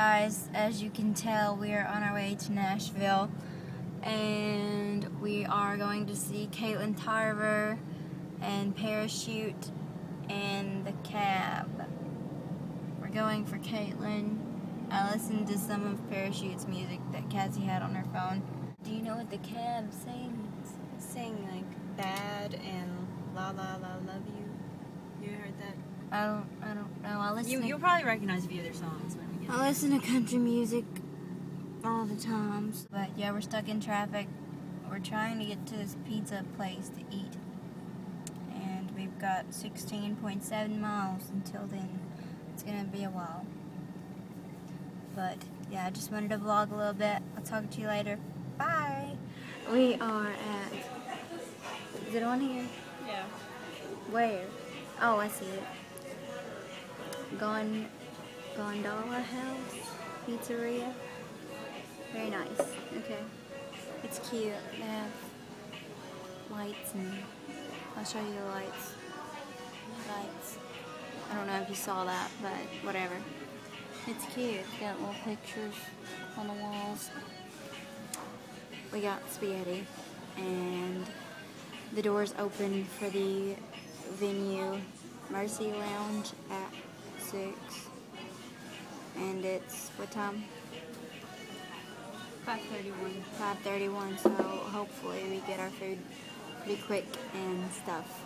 Well, we are on our way to Nashville, and we are going to see Katelyn Tarver and Parachute and the Cab. We're going for Katelyn. I listened to some of Parachute's music that Cassie had on her phone. Do you know what the Cab sings? Sing like bad and la la la love you. You heard that? I don't. I don't know. I listen. You to, you'll probably recognize a few of their songs when we get. I listen to country music all the times. But yeah, we're stuck in traffic. We're trying to get to this pizza place to eat. And we've got 16.7 miles until then. It's gonna be a while. But yeah, I just wanted to vlog a little bit. I'll talk to you later. Bye. We are at. Is it on here? Yeah. Where? Oh, I see it. Gon Gondola House Pizzeria. Very nice. Okay. It's cute. They have lights and I'll show you the lights. Lights. I don't know if you saw that, but whatever. It's cute. It's got little pictures on the walls. We got spaghetti and the doors open for the venue Mercy Lounge at 6 and it's what time? 531. 5.31 so hopefully we get our food pretty quick and stuff.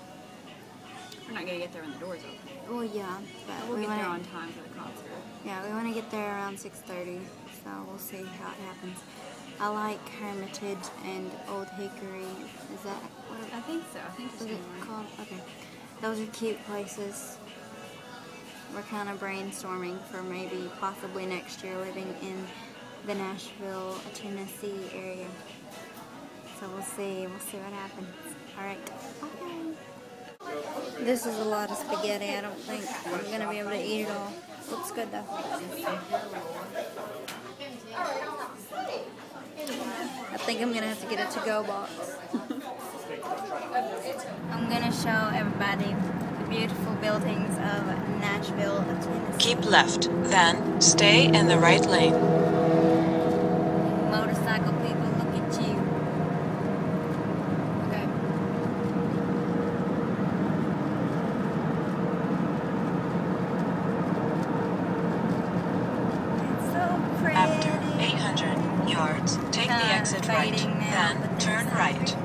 We're not gonna get there when the doors open. Well yeah, but We'll we get wanna, there on time for the concert. Yeah, we want to get there around 6.30 so we'll see how it happens. I like Hermitage and Old Hickory. Is that what it's I think so. I think it's it called? Okay. Those are cute places. We're kind of brainstorming for maybe possibly next year living in the Nashville, Tennessee area. So we'll see. We'll see what happens. All right. Bye. This is a lot of spaghetti. I don't think I'm going to be able to eat it all. Looks good though. I think I'm going to have to get a to-go box. I'm gonna show everybody beautiful buildings of Nashville, Tennessee. Keep left, then stay in the right lane. Motorcycle people, look at you. Okay. It's so pretty. After 800 yards, take the exit right, now, then turn right.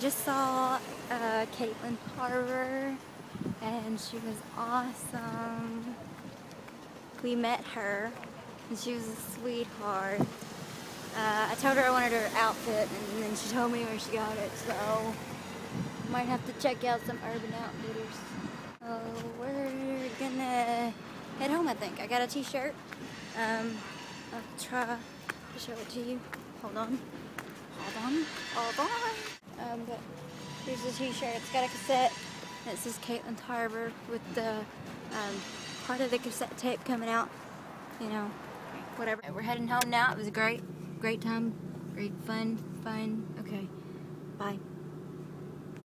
Saw uh, Katelyn Tarver, and she was awesome. We met her, and she was a sweetheart. Uh, I told her I wanted her outfit, and then she told me where she got it, so might have to check out some Urban Outfitters. Oh, we're gonna head home, I think. I got a t-shirt. Um, I'll try to show it to you. Hold on. Hold on. Hold on. Um, but here's the t-shirt. It's got a cassette. and It says Katelyn Tarver with the um, part of the cassette tape coming out. You know, whatever. We're heading home now. It was a great, great time. Great fun, fun. Okay. Bye.